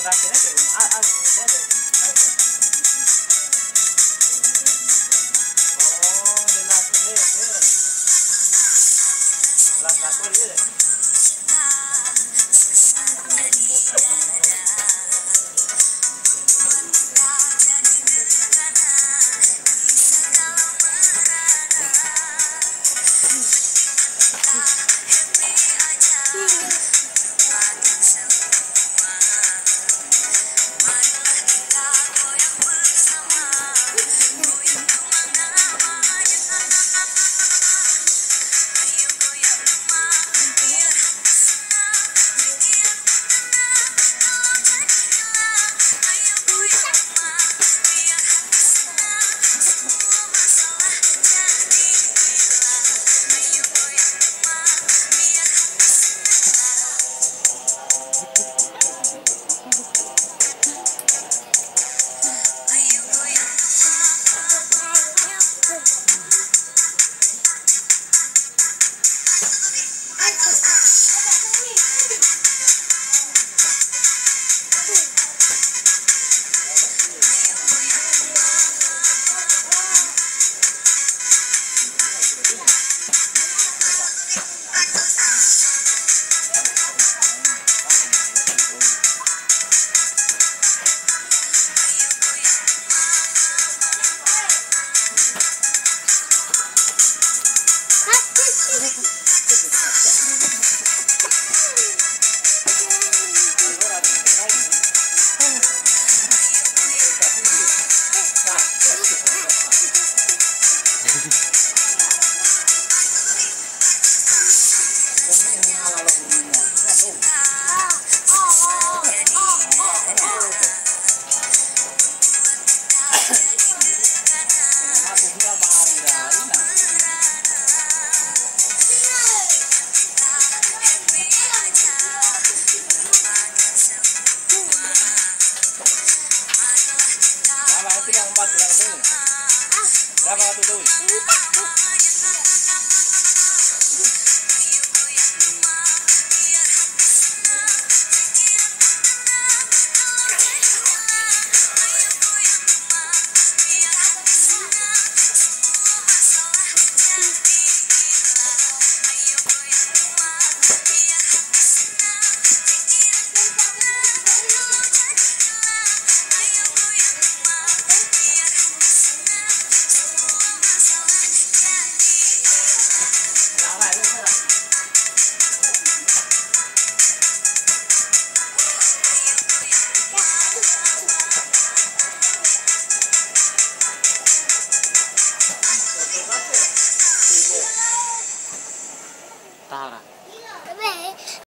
rakyatnya tuh ah ah ini ada oh di las ini ya las las ini Berapa berapa tuh? Berapa tuh tuh? 大了。